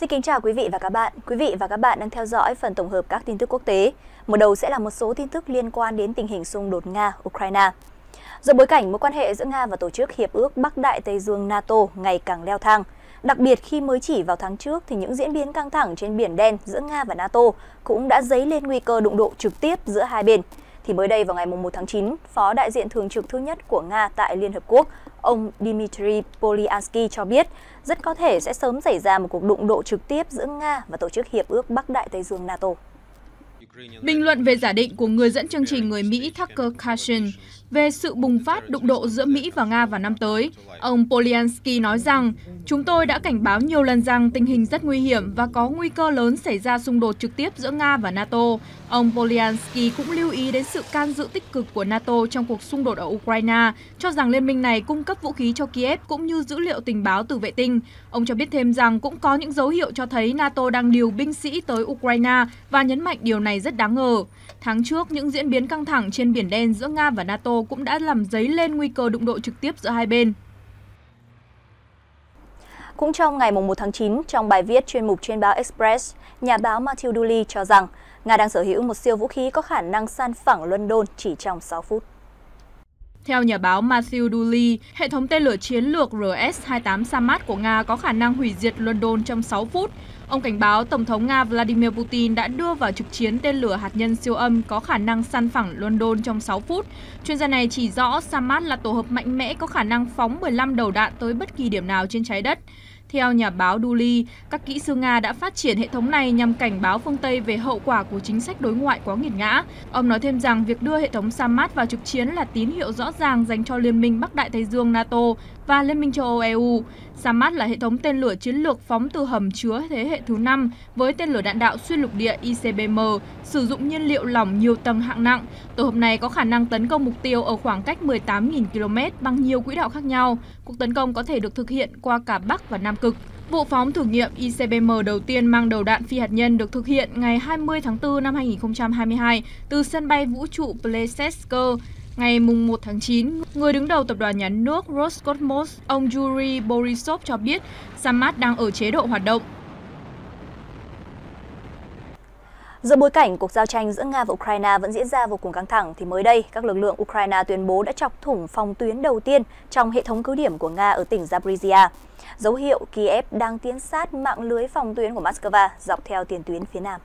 Xin kính chào quý vị và các bạn. Quý vị và các bạn đang theo dõi phần tổng hợp các tin tức quốc tế. Mở đầu sẽ là một số tin tức liên quan đến tình hình xung đột Nga-Ukraine. Do bối cảnh mối quan hệ giữa Nga và Tổ chức Hiệp ước Bắc Đại Tây Dương NATO ngày càng leo thang, đặc biệt khi mới chỉ vào tháng trước thì những diễn biến căng thẳng trên Biển Đen giữa Nga và NATO cũng đã dấy lên nguy cơ đụng độ trực tiếp giữa hai bên. Thì mới đây vào ngày 1 tháng 9, Phó đại diện thường trực thứ nhất của Nga tại Liên Hợp Quốc, ông Dmitry Polyansky cho biết rất có thể sẽ sớm xảy ra một cuộc đụng độ trực tiếp giữa Nga và Tổ chức Hiệp ước Bắc Đại Tây Dương NATO. Bình luận về giả định của người dẫn chương trình người Mỹ Tucker Carlson về sự bùng phát đụng độ giữa Mỹ và Nga vào năm tới, ông Polyansky nói rằng, chúng tôi đã cảnh báo nhiều lần rằng tình hình rất nguy hiểm và có nguy cơ lớn xảy ra xung đột trực tiếp giữa Nga và NATO. Ông Polyansky cũng lưu ý đến sự can dự tích cực của NATO trong cuộc xung đột ở Ukraine, cho rằng liên minh này cung cấp vũ khí cho Kiev cũng như dữ liệu tình báo từ vệ tinh. Ông cho biết thêm rằng cũng có những dấu hiệu cho thấy NATO đang điều binh sĩ tới Ukraine và nhấn mạnh điều này rất đáng ngờ. Tháng trước, những diễn biến căng thẳng trên Biển Đen giữa Nga và NATO cũng đã làm dấy lên nguy cơ đụng độ trực tiếp giữa hai bên. Cũng trong ngày 1 tháng 9, trong bài viết chuyên mục trên báo Express, nhà báo Matthew Dooley cho rằng Nga đang sở hữu một siêu vũ khí có khả năng san phẳng London chỉ trong 6 phút. Theo nhà báo Matthew Dooley, hệ thống tên lửa chiến lược RS-28 Samad của Nga có khả năng hủy diệt London trong 6 phút. Ông cảnh báo Tổng thống Nga Vladimir Putin đã đưa vào trực chiến tên lửa hạt nhân siêu âm có khả năng săn phẳng London trong 6 phút. Chuyên gia này chỉ rõ Samad là tổ hợp mạnh mẽ có khả năng phóng 15 đầu đạn tới bất kỳ điểm nào trên trái đất. Theo nhà báo Duli, các kỹ sư Nga đã phát triển hệ thống này nhằm cảnh báo phương Tây về hậu quả của chính sách đối ngoại quá nghiệt ngã. Ông nói thêm rằng việc đưa hệ thống Samad vào trực chiến là tín hiệu rõ ràng dành cho Liên minh Bắc Đại Tây Dương NATO và Liên minh châu Âu EU. Samad là hệ thống tên lửa chiến lược phóng từ hầm chứa thế hệ thứ 5 với tên lửa đạn đạo xuyên lục địa ICBM, sử dụng nhiên liệu lỏng nhiều tầng hạng nặng. Tổ hợp này có khả năng tấn công mục tiêu ở khoảng cách 18.000 km bằng nhiều quỹ đạo khác nhau. Cuộc tấn công có thể được thực hiện qua cả Bắc và Nam Cực. Vụ phóng thử nghiệm ICBM đầu tiên mang đầu đạn phi hạt nhân được thực hiện ngày 20 tháng 4 năm 2022 từ sân bay vũ trụ Plesetsk Ngày 1 tháng 9, người đứng đầu tập đoàn nhà nước Roscosmos, ông Yuri Borisov cho biết Samad đang ở chế độ hoạt động. Giữa bối cảnh cuộc giao tranh giữa Nga và Ukraine vẫn diễn ra vô cùng căng thẳng, thì mới đây các lực lượng Ukraine tuyên bố đã chọc thủng phòng tuyến đầu tiên trong hệ thống cứ điểm của Nga ở tỉnh Zaporizhia. Dấu hiệu Kiev đang tiến sát mạng lưới phòng tuyến của Moscow dọc theo tiền tuyến phía nam.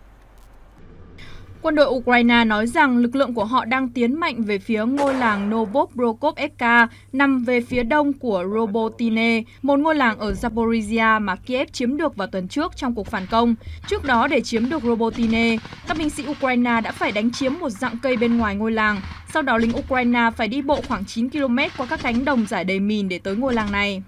Quân đội Ukraine nói rằng lực lượng của họ đang tiến mạnh về phía ngôi làng Novoprokopevka nằm về phía đông của Robotine, một ngôi làng ở Zaporizhia mà Kiev chiếm được vào tuần trước trong cuộc phản công. Trước đó, để chiếm được Robotine, các binh sĩ Ukraine đã phải đánh chiếm một dạng cây bên ngoài ngôi làng. Sau đó, lính Ukraine phải đi bộ khoảng 9 km qua các cánh đồng giải đầy mìn để tới ngôi làng này.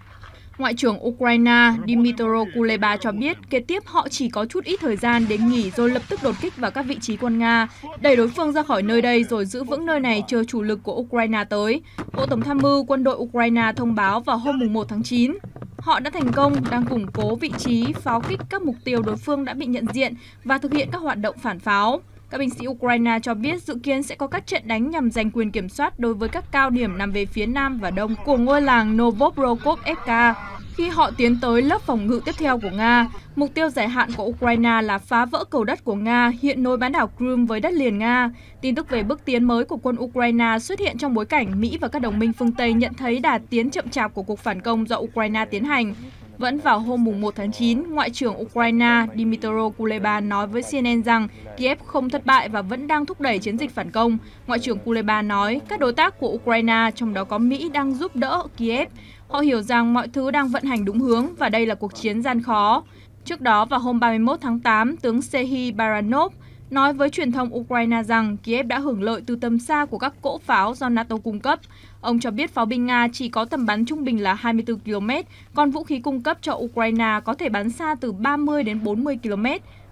Ngoại trưởng Ukraine Dmytro Kuleba cho biết kế tiếp họ chỉ có chút ít thời gian để nghỉ rồi lập tức đột kích vào các vị trí quân Nga, đẩy đối phương ra khỏi nơi đây rồi giữ vững nơi này chờ chủ lực của Ukraine tới. Bộ Tổng tham mưu quân đội Ukraine thông báo vào hôm 1 tháng 9. Họ đã thành công đang củng cố vị trí pháo kích các mục tiêu đối phương đã bị nhận diện và thực hiện các hoạt động phản pháo. Các binh sĩ Ukraine cho biết dự kiến sẽ có các trận đánh nhằm giành quyền kiểm soát đối với các cao điểm nằm về phía nam và đông của ngôi làng Novoprokovka Khi họ tiến tới lớp phòng ngự tiếp theo của Nga, mục tiêu dài hạn của Ukraine là phá vỡ cầu đất của Nga hiện nối bán đảo Crimea với đất liền Nga. Tin tức về bước tiến mới của quân Ukraine xuất hiện trong bối cảnh Mỹ và các đồng minh phương Tây nhận thấy đà tiến chậm chạp của cuộc phản công do Ukraine tiến hành. Vẫn vào hôm 1 tháng 9, Ngoại trưởng Ukraine Dmytro Kuleba nói với CNN rằng Kiev không thất bại và vẫn đang thúc đẩy chiến dịch phản công. Ngoại trưởng Kuleba nói các đối tác của Ukraine, trong đó có Mỹ, đang giúp đỡ Kiev. Họ hiểu rằng mọi thứ đang vận hành đúng hướng và đây là cuộc chiến gian khó. Trước đó, vào hôm 31 tháng 8, tướng Sehi Baranov nói với truyền thông Ukraine rằng Kiev đã hưởng lợi từ tầm xa của các cỗ pháo do NATO cung cấp. Ông cho biết pháo binh Nga chỉ có tầm bắn trung bình là 24 km, còn vũ khí cung cấp cho Ukraine có thể bắn xa từ 30 đến 40 km.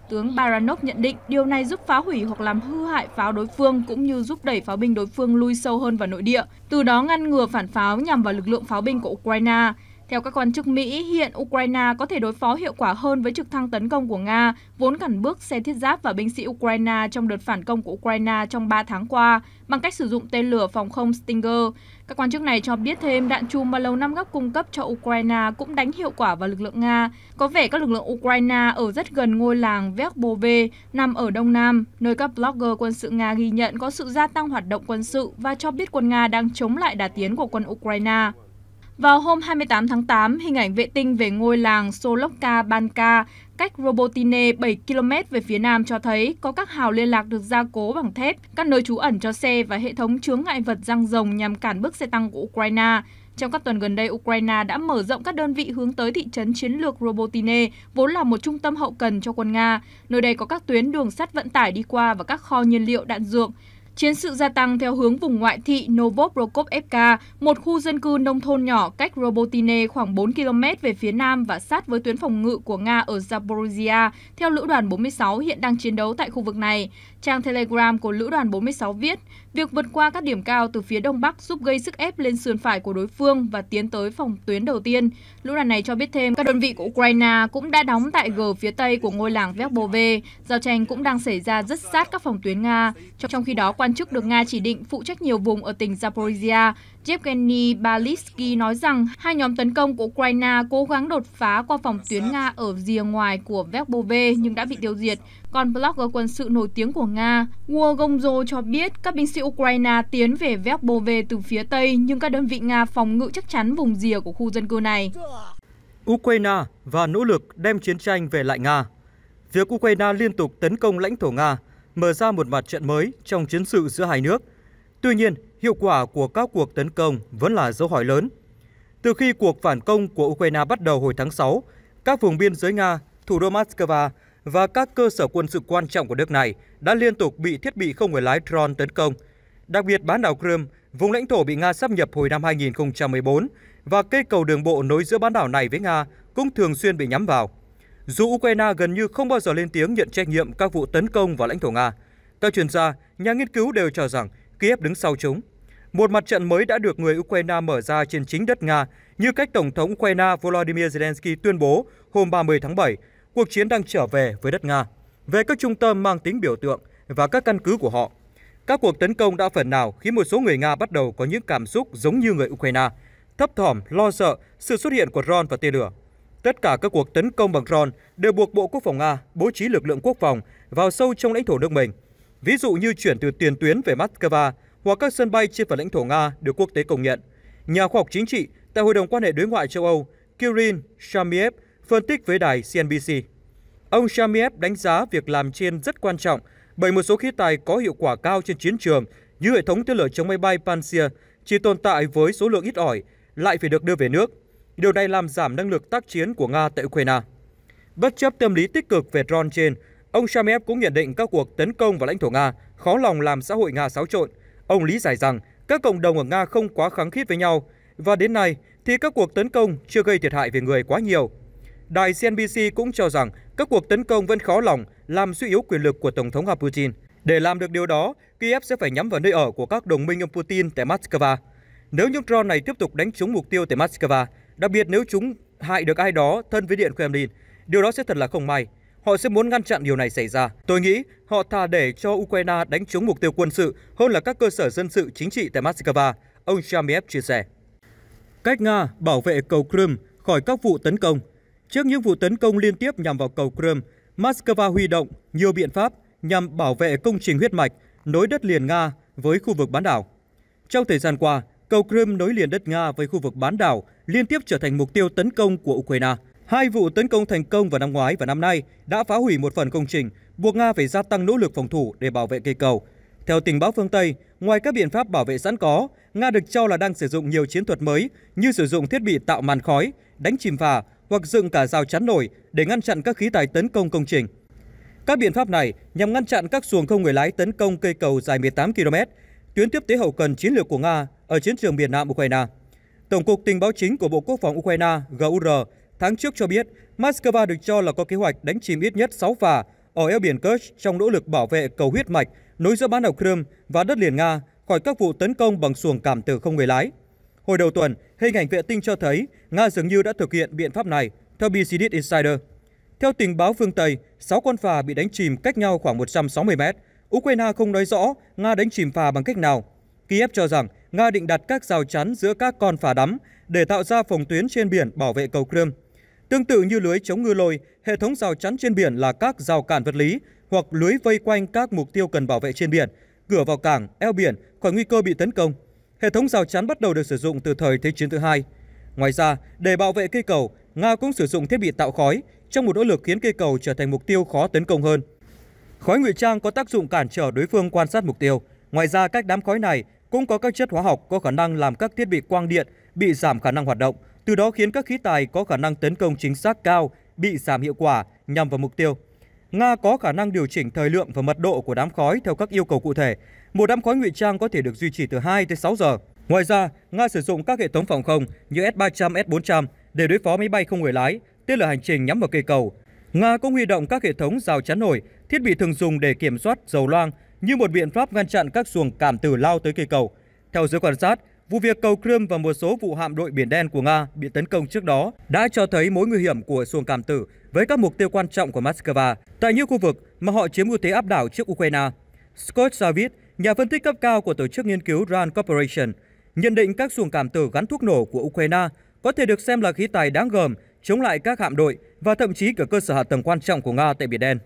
Tướng Baranov nhận định điều này giúp phá hủy hoặc làm hư hại pháo đối phương cũng như giúp đẩy pháo binh đối phương lui sâu hơn vào nội địa, từ đó ngăn ngừa phản pháo nhằm vào lực lượng pháo binh của Ukraine. Theo các quan chức Mỹ, hiện Ukraine có thể đối phó hiệu quả hơn với trực thăng tấn công của Nga, vốn cản bước xe thiết giáp và binh sĩ Ukraine trong đợt phản công của Ukraine trong 3 tháng qua bằng cách sử dụng tên lửa phòng không Stinger. Các quan chức này cho biết thêm đạn chùm mà Lầu Năm Góc cung cấp cho Ukraine cũng đánh hiệu quả vào lực lượng Nga. Có vẻ các lực lượng Ukraine ở rất gần ngôi làng Verbove nằm ở Đông Nam, nơi các blogger quân sự Nga ghi nhận có sự gia tăng hoạt động quân sự và cho biết quân Nga đang chống lại đà tiến của quân Ukraine. Vào hôm 28 tháng 8, hình ảnh vệ tinh về ngôi làng Solokka Banka cách Robotine 7 km về phía nam cho thấy có các hào liên lạc được gia cố bằng thép, các nơi trú ẩn cho xe và hệ thống chướng ngại vật răng rồng nhằm cản bước xe tăng của Ukraine. Trong các tuần gần đây, Ukraine đã mở rộng các đơn vị hướng tới thị trấn chiến lược Robotine, vốn là một trung tâm hậu cần cho quân Nga. Nơi đây có các tuyến đường sắt vận tải đi qua và các kho nhiên liệu đạn dược. Chiến sự gia tăng theo hướng vùng ngoại thị Novoprokopevka, một khu dân cư nông thôn nhỏ cách Robotine khoảng 4 km về phía nam và sát với tuyến phòng ngự của Nga ở Zaporizhia, theo Lữ đoàn 46 hiện đang chiến đấu tại khu vực này. Trang Telegram của Lữ đoàn 46 viết, việc vượt qua các điểm cao từ phía đông bắc giúp gây sức ép lên sườn phải của đối phương và tiến tới phòng tuyến đầu tiên. Lữ đoàn này cho biết thêm các đơn vị của Ukraine cũng đã đóng tại g phía tây của ngôi làng Verbove. Giao tranh cũng đang xảy ra rất sát các phòng tuyến Nga. Trong khi đó, quan chức được Nga chỉ định phụ trách nhiều vùng ở tỉnh Zaporizhia, Yevgeny Balitsky nói rằng hai nhóm tấn công của Ukraine cố gắng đột phá qua phòng tuyến Nga ở rìa ngoài của Vekbove nhưng đã bị tiêu diệt. Còn blogger quân sự nổi tiếng của Nga, War Gongzo cho biết các binh sĩ Ukraine tiến về Vekbove từ phía Tây nhưng các đơn vị Nga phòng ngự chắc chắn vùng rìa của khu dân cư này. Ukraine và nỗ lực đem chiến tranh về lại Nga Việc Ukraine liên tục tấn công lãnh thổ Nga mở ra một mặt trận mới trong chiến sự giữa hai nước. Tuy nhiên, hiệu quả của các cuộc tấn công vẫn là dấu hỏi lớn. Từ khi cuộc phản công của Ukraine bắt đầu hồi tháng 6, các vùng biên giới Nga, thủ đô Moscow và các cơ sở quân sự quan trọng của nước này đã liên tục bị thiết bị không người lái drone tấn công. Đặc biệt bán đảo Crimea, vùng lãnh thổ bị Nga sắp nhập hồi năm 2014 và cây cầu đường bộ nối giữa bán đảo này với Nga cũng thường xuyên bị nhắm vào. Dù Ukraine gần như không bao giờ lên tiếng nhận trách nhiệm các vụ tấn công vào lãnh thổ Nga, các chuyên gia, nhà nghiên cứu đều cho rằng Kiev đứng sau chúng. Một mặt trận mới đã được người Ukraine mở ra trên chính đất Nga, như cách Tổng thống Ukraine Volodymyr Zelensky tuyên bố hôm 30 tháng 7, cuộc chiến đang trở về với đất Nga, về các trung tâm mang tính biểu tượng và các căn cứ của họ. Các cuộc tấn công đã phần nào khiến một số người Nga bắt đầu có những cảm xúc giống như người Ukraine, thấp thỏm, lo sợ sự xuất hiện của ron và tên lửa. Tất cả các cuộc tấn công bằng drone đều buộc Bộ Quốc phòng Nga bố trí lực lượng quốc phòng vào sâu trong lãnh thổ nước mình. Ví dụ như chuyển từ tiền tuyến về Moscow hoặc các sân bay trên phần lãnh thổ Nga được quốc tế công nhận. Nhà khoa học chính trị tại Hội đồng quan hệ đối ngoại châu Âu Kirin Shamiev phân tích với đài CNBC. Ông Shamiev đánh giá việc làm trên rất quan trọng, bởi một số khí tài có hiệu quả cao trên chiến trường như hệ thống tên lửa chống máy bay Pantsir chỉ tồn tại với số lượng ít ỏi, lại phải được đưa về nước Điều này làm giảm năng lực tác chiến của Nga tại Ukraine. Bất chấp tâm lý tích cực về drone trên, ông Shamev cũng nhận định các cuộc tấn công vào lãnh thổ Nga khó lòng làm xã hội Nga xáo trộn. Ông lý giải rằng các cộng đồng ở Nga không quá kháng khít với nhau và đến nay thì các cuộc tấn công chưa gây thiệt hại về người quá nhiều. Đài CNBC cũng cho rằng các cuộc tấn công vẫn khó lòng làm suy yếu quyền lực của Tổng thống Nga Putin. Để làm được điều đó, Kiev sẽ phải nhắm vào nơi ở của các đồng minh ông Putin tại Moscow. Nếu những drone này tiếp tục đánh trúng mục tiêu tại Moscow, Đặc biệt nếu chúng hại được ai đó thân với Điện Kremlin, điều đó sẽ thật là không may. Họ sẽ muốn ngăn chặn điều này xảy ra. Tôi nghĩ họ thà để cho Ukraine đánh trúng mục tiêu quân sự hơn là các cơ sở dân sự chính trị tại Moscow, ông Shamiev chia sẻ. Cách Nga bảo vệ cầu Crimea khỏi các vụ tấn công. Trước những vụ tấn công liên tiếp nhằm vào cầu Crimea, Moscow huy động nhiều biện pháp nhằm bảo vệ công trình huyết mạch nối đất liền Nga với khu vực bán đảo. Trong thời gian qua, Cầu Crimea nối liền đất Nga với khu vực bán đảo liên tiếp trở thành mục tiêu tấn công của Ukraine. Hai vụ tấn công thành công vào năm ngoái và năm nay đã phá hủy một phần công trình, buộc Nga phải gia tăng nỗ lực phòng thủ để bảo vệ cây cầu. Theo tình báo phương Tây, ngoài các biện pháp bảo vệ sẵn có, Nga được cho là đang sử dụng nhiều chiến thuật mới như sử dụng thiết bị tạo màn khói, đánh chìm phà hoặc dựng cả rào chắn nổi để ngăn chặn các khí tài tấn công công trình. Các biện pháp này nhằm ngăn chặn các xuồng không người lái tấn công cây cầu dài 18 km, tuyến tiếp tế hậu cần chiến lược của Nga ở chiến trường miền Nam Ukraine. Tổng cục Tình báo chính của Bộ Quốc phòng Ukraine GUR tháng trước cho biết Moscow được cho là có kế hoạch đánh chìm ít nhất 6 phà ở eo biển Kerch trong nỗ lực bảo vệ cầu huyết mạch nối giữa bán đảo Crimea và đất liền Nga khỏi các vụ tấn công bằng xuồng cảm tử không người lái. Hồi đầu tuần, Hình ảnh vệ tinh cho thấy Nga dường như đã thực hiện biện pháp này, theo BCD Insider. Theo tình báo phương Tây, 6 con phà bị đánh chìm cách nhau khoảng 160 mét. Ukraine không nói rõ Nga đánh chìm phà bằng cách nào. Kiev cho rằng Nga định đặt các rào chắn giữa các con phà đắm để tạo ra phòng tuyến trên biển bảo vệ cầu Crimea. Tương tự như lưới chống ngư lôi, hệ thống rào chắn trên biển là các rào cản vật lý hoặc lưới vây quanh các mục tiêu cần bảo vệ trên biển, cửa vào cảng, eo biển khỏi nguy cơ bị tấn công. Hệ thống rào chắn bắt đầu được sử dụng từ thời Thế chiến thứ hai. Ngoài ra, để bảo vệ cây cầu, Nga cũng sử dụng thiết bị tạo khói trong một nỗ lực khiến cây cầu trở thành mục tiêu khó tấn công hơn. Khói ngụy trang có tác dụng cản trở đối phương quan sát mục tiêu. Ngoài ra, các đám khói này cũng có các chất hóa học có khả năng làm các thiết bị quang điện bị giảm khả năng hoạt động, từ đó khiến các khí tài có khả năng tấn công chính xác cao bị giảm hiệu quả nhằm vào mục tiêu. Nga có khả năng điều chỉnh thời lượng và mật độ của đám khói theo các yêu cầu cụ thể. Một đám khói ngụy trang có thể được duy trì từ 2 tới 6 giờ. Ngoài ra, Nga sử dụng các hệ thống phòng không như S-300, S-400 để đối phó máy bay không người lái, tên lửa hành trình nhắm vào cây cầu. Nga cũng huy động các hệ thống rào chắn nổi, thiết bị thường dùng để kiểm soát dầu loang như một biện pháp ngăn chặn các xuồng cảm tử lao tới cây cầu. Theo giới quan sát, vụ việc cầu Crimea và một số vụ hạm đội biển đen của Nga bị tấn công trước đó đã cho thấy mối nguy hiểm của xuồng cảm tử với các mục tiêu quan trọng của Moscow tại những khu vực mà họ chiếm ưu thế áp đảo trước Ukraine. Scott Savitz, nhà phân tích cấp cao của tổ chức nghiên cứu Rand Corporation, nhận định các xuồng cảm tử gắn thuốc nổ của Ukraine có thể được xem là khí tài đáng gờm chống lại các hạm đội và thậm chí cả cơ sở hạ tầng quan trọng của Nga tại Biển Đen.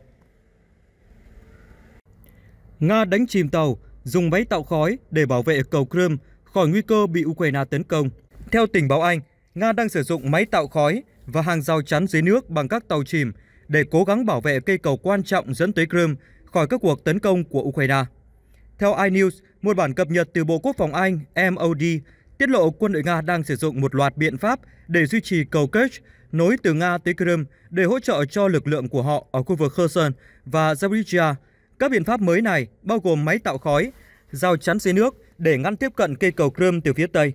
Nga đánh chìm tàu, dùng máy tạo khói để bảo vệ cầu Crimea khỏi nguy cơ bị Ukraine tấn công. Theo tình báo Anh, Nga đang sử dụng máy tạo khói và hàng rào chắn dưới nước bằng các tàu chìm để cố gắng bảo vệ cây cầu quan trọng dẫn tới Crimea khỏi các cuộc tấn công của Ukraine. Theo iNews, một bản cập nhật từ Bộ Quốc phòng Anh MOD tiết lộ quân đội Nga đang sử dụng một loạt biện pháp để duy trì cầu Kerch nối từ Nga tới Crimea để hỗ trợ cho lực lượng của họ ở khu vực Kherson và Zaporizhia. Các biện pháp mới này bao gồm máy tạo khói, rào chắn dưới nước để ngăn tiếp cận cây cầu Crimea từ phía Tây.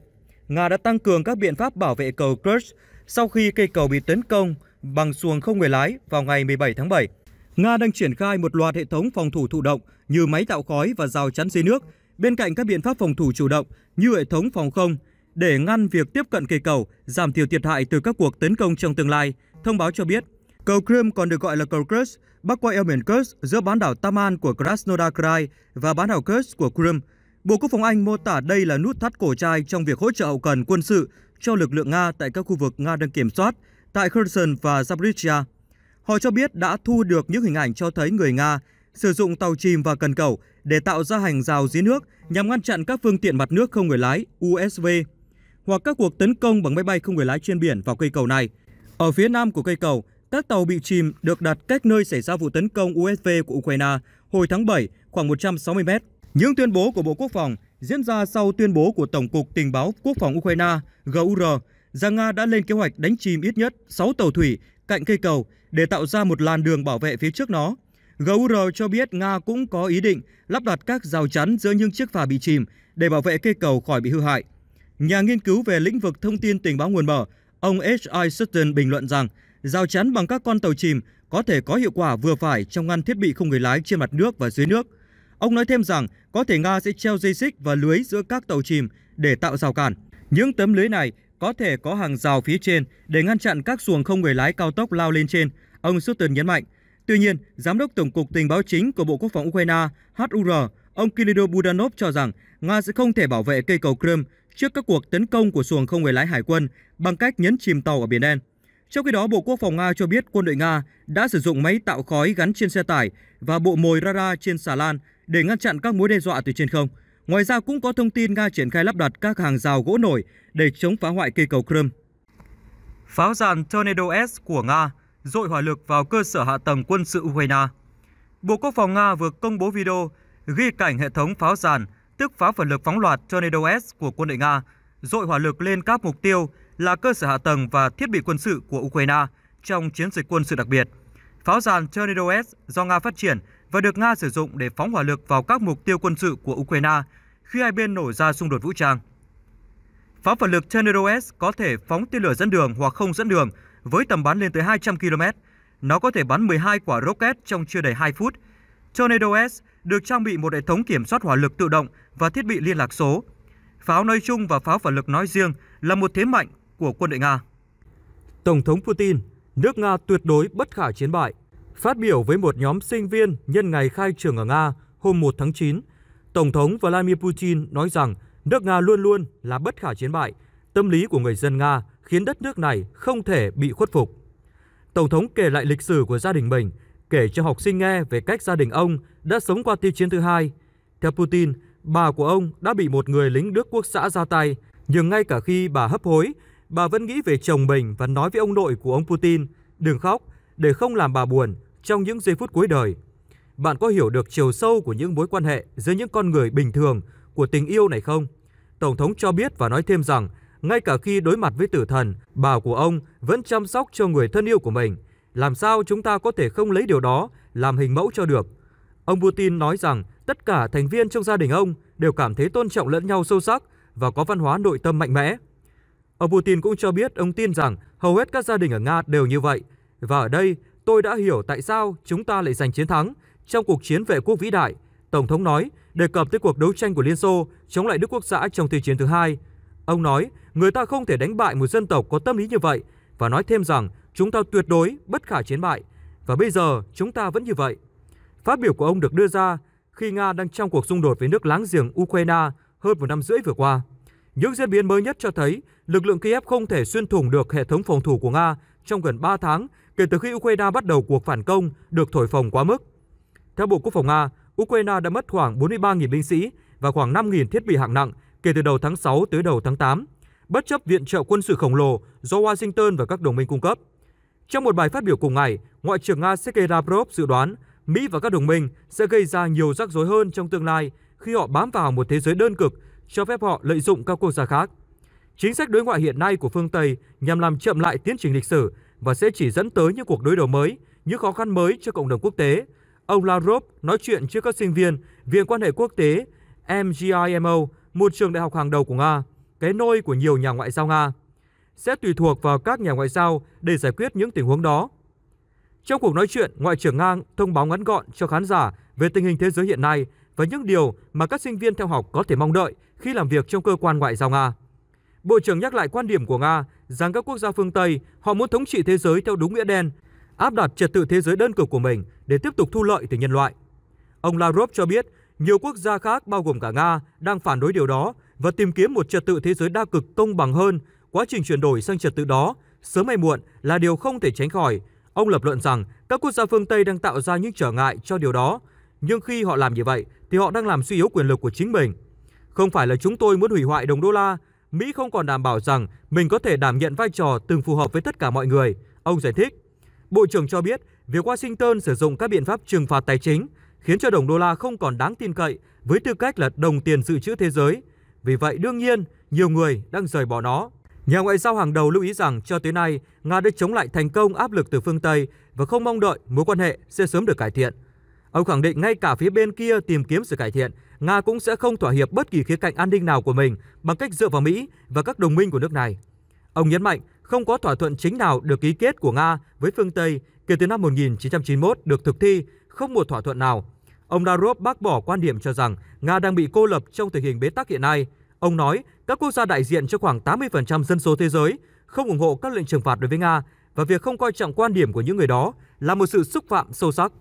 Nga đã tăng cường các biện pháp bảo vệ cầu Kerch sau khi cây cầu bị tấn công bằng xuồng không người lái vào ngày 17 tháng 7. Nga đang triển khai một loạt hệ thống phòng thủ thụ động như máy tạo khói và rào chắn dưới nước, bên cạnh các biện pháp phòng thủ chủ động như hệ thống phòng không để ngăn việc tiếp cận cây cầu, giảm thiểu thiệt hại từ các cuộc tấn công trong tương lai. Thông báo cho biết, cầu Crimea còn được gọi là cầu Kursk, bắc qua eo biển Kursk giữa bán đảo Taman của Krasnodar Krai và bán đảo Kursk của Crimea. Bộ Quốc phòng Anh mô tả đây là nút thắt cổ trai trong việc hỗ trợ hậu cần quân sự cho lực lượng Nga tại các khu vực Nga đang kiểm soát tại Kherson và Zaporizhia. Họ cho biết đã thu được những hình ảnh cho thấy người Nga sử dụng tàu chìm và cần cầu để tạo ra hành rào dưới nước nhằm ngăn chặn các phương tiện mặt nước không người lái USV hoặc các cuộc tấn công bằng máy bay không người lái trên biển vào cây cầu này. Ở phía nam của cây cầu, các tàu bị chìm được đặt cách nơi xảy ra vụ tấn công USV của Ukraine hồi tháng 7 khoảng 160 mét. Những tuyên bố của Bộ Quốc phòng diễn ra sau tuyên bố của Tổng cục Tình báo Quốc phòng Ukraine GUR rằng Nga đã lên kế hoạch đánh chìm ít nhất 6 tàu thủy cạnh cây cầu để tạo ra một làn đường bảo vệ phía trước nó. GUR cho biết Nga cũng có ý định lắp đặt các rào chắn giữa những chiếc phà bị chìm để bảo vệ cây cầu khỏi bị hư hại. Nhà nghiên cứu về lĩnh vực thông tin tình báo nguồn mở, ông H.I. Sutton bình luận rằng rào chắn bằng các con tàu chìm có thể có hiệu quả vừa phải trong ngăn thiết bị không người lái trên mặt nước và dưới nước. Ông nói thêm rằng có thể Nga sẽ treo dây xích và lưới giữa các tàu chìm để tạo rào cản. Những tấm lưới này có thể có hàng rào phía trên để ngăn chặn các xuồng không người lái cao tốc lao lên trên, ông Sutton nhấn mạnh. Tuy nhiên, Giám đốc Tổng cục Tình báo chính của Bộ Quốc phòng Ukraine HUR, ông Kirill Budanov cho rằng Nga sẽ không thể bảo vệ cây cầu Crimea trước các cuộc tấn công của xuồng không người lái hải quân bằng cách nhấn chìm tàu ở Biển Đen. Trong khi đó, Bộ Quốc phòng Nga cho biết quân đội Nga đã sử dụng máy tạo khói gắn trên xe tải và bộ mồi radar trên xà lan để ngăn chặn các mối đe dọa từ trên không. Ngoài ra cũng có thông tin Nga triển khai lắp đặt các hàng rào gỗ nổi để chống phá hoại cây cầu Crimea. Pháo giàn Tornado S của Nga dội hỏa lực vào cơ sở hạ tầng quân sự Ukraine. Bộ Quốc phòng Nga vừa công bố video ghi cảnh hệ thống pháo giàn, tức pháo phản lực phóng loạt Tornado S của quân đội Nga, dội hỏa lực lên các mục tiêu là cơ sở hạ tầng và thiết bị quân sự của Ukraine trong chiến dịch quân sự đặc biệt. Pháo giàn Tornado S do Nga phát triển và được Nga sử dụng để phóng hỏa lực vào các mục tiêu quân sự của Ukraine khi hai bên nổ ra xung đột vũ trang. Pháo phản lực Tornado S có thể phóng tên lửa dẫn đường hoặc không dẫn đường với tầm bắn lên tới 200 km. Nó có thể bắn 12 quả rocket trong chưa đầy 2 phút. Tornado S được trang bị một hệ thống kiểm soát hỏa lực tự động và thiết bị liên lạc số pháo nói chung và pháo phản lực nói riêng là một thế mạnh của quân đội Nga. Tổng thống Putin, nước Nga tuyệt đối bất khả chiến bại. Phát biểu với một nhóm sinh viên nhân ngày khai trường ở Nga hôm 1 tháng 9, Tổng thống Vladimir Putin nói rằng nước Nga luôn luôn là bất khả chiến bại. Tâm lý của người dân Nga khiến đất nước này không thể bị khuất phục. Tổng thống kể lại lịch sử của gia đình mình, kể cho học sinh nghe về cách gia đình ông đã sống qua Tiêu chiến thứ hai. Theo Putin, bà của ông đã bị một người lính Đức quốc xã ra tay, nhưng ngay cả khi bà hấp hối, bà vẫn nghĩ về chồng mình và nói với ông nội của ông Putin, đừng khóc, để không làm bà buồn trong những giây phút cuối đời. Bạn có hiểu được chiều sâu của những mối quan hệ giữa những con người bình thường của tình yêu này không? Tổng thống cho biết và nói thêm rằng, ngay cả khi đối mặt với tử thần, bà của ông vẫn chăm sóc cho người thân yêu của mình. Làm sao chúng ta có thể không lấy điều đó làm hình mẫu cho được? Ông Putin nói rằng tất cả thành viên trong gia đình ông đều cảm thấy tôn trọng lẫn nhau sâu sắc và có văn hóa nội tâm mạnh mẽ. Ông Putin cũng cho biết ông tin rằng hầu hết các gia đình ở Nga đều như vậy. Và ở đây, tôi đã hiểu tại sao chúng ta lại giành chiến thắng trong cuộc chiến vệ quốc vĩ đại. Tổng thống nói, đề cập tới cuộc đấu tranh của Liên Xô chống lại Đức Quốc xã trong Thế chiến thứ hai. Ông nói, người ta không thể đánh bại một dân tộc có tâm lý như vậy và nói thêm rằng chúng ta tuyệt đối bất khả chiến bại. Và bây giờ chúng ta vẫn như vậy. Phát biểu của ông được đưa ra khi Nga đang trong cuộc xung đột với nước láng giềng Ukraine hơn một năm rưỡi vừa qua. Những diễn biến mới nhất cho thấy lực lượng Kiev không thể xuyên thủng được hệ thống phòng thủ của Nga trong gần 3 tháng kể từ khi Ukraine bắt đầu cuộc phản công được thổi phồng quá mức. Theo Bộ Quốc phòng Nga, Ukraine đã mất khoảng 43.000 binh sĩ và khoảng 5.000 thiết bị hạng nặng kể từ đầu tháng 6 tới đầu tháng 8, bất chấp viện trợ quân sự khổng lồ do Washington và các đồng minh cung cấp. Trong một bài phát biểu cùng ngày, Ngoại trưởng Nga Sergei Lavrov dự đoán Mỹ và các đồng minh sẽ gây ra nhiều rắc rối hơn trong tương lai khi họ bám vào một thế giới đơn cực cho phép họ lợi dụng các quốc gia khác. Chính sách đối ngoại hiện nay của phương Tây nhằm làm chậm lại tiến trình lịch sử và sẽ chỉ dẫn tới những cuộc đối đầu mới, những khó khăn mới cho cộng đồng quốc tế. Ông Lavrov nói chuyện trước các sinh viên Viện quan hệ quốc tế MGIMO, một trường đại học hàng đầu của Nga, cái nôi của nhiều nhà ngoại giao Nga. Sẽ tùy thuộc vào các nhà ngoại giao để giải quyết những tình huống đó. Trong cuộc nói chuyện, Ngoại trưởng Nga thông báo ngắn gọn cho khán giả về tình hình thế giới hiện nay và những điều mà các sinh viên theo học có thể mong đợi khi làm việc trong cơ quan ngoại giao Nga. Bộ trưởng nhắc lại quan điểm của Nga rằng các quốc gia phương Tây họ muốn thống trị thế giới theo đúng nghĩa đen, áp đặt trật tự thế giới đơn cực của mình để tiếp tục thu lợi từ nhân loại. Ông Lavrov cho biết nhiều quốc gia khác bao gồm cả Nga đang phản đối điều đó và tìm kiếm một trật tự thế giới đa cực công bằng hơn. Quá trình chuyển đổi sang trật tự đó sớm hay muộn là điều không thể tránh khỏi. Ông lập luận rằng các quốc gia phương Tây đang tạo ra những trở ngại cho điều đó, nhưng khi họ làm như vậy thì họ đang làm suy yếu quyền lực của chính mình. Không phải là chúng tôi muốn hủy hoại đồng đô la, Mỹ không còn đảm bảo rằng mình có thể đảm nhận vai trò từng phù hợp với tất cả mọi người, ông giải thích. Bộ trưởng cho biết việc Washington sử dụng các biện pháp trừng phạt tài chính khiến cho đồng đô la không còn đáng tin cậy với tư cách là đồng tiền dự trữ thế giới. Vì vậy đương nhiên, nhiều người đang rời bỏ nó. Nhà ngoại giao hàng đầu lưu ý rằng cho tới nay, Nga đã chống lại thành công áp lực từ phương Tây và không mong đợi mối quan hệ sẽ sớm được cải thiện. Ông khẳng định ngay cả phía bên kia tìm kiếm sự cải thiện, Nga cũng sẽ không thỏa hiệp bất kỳ khía cạnh an ninh nào của mình bằng cách dựa vào Mỹ và các đồng minh của nước này. Ông nhấn mạnh không có thỏa thuận chính nào được ký kết của Nga với phương Tây kể từ năm 1991 được thực thi, không một thỏa thuận nào. Ông Lavrov bác bỏ quan điểm cho rằng Nga đang bị cô lập trong tình hình bế tắc hiện nay. Ông nói các quốc gia đại diện cho khoảng 80% dân số thế giới không ủng hộ các lệnh trừng phạt đối với Nga và việc không coi trọng quan điểm của những người đó là một sự xúc phạm sâu sắc.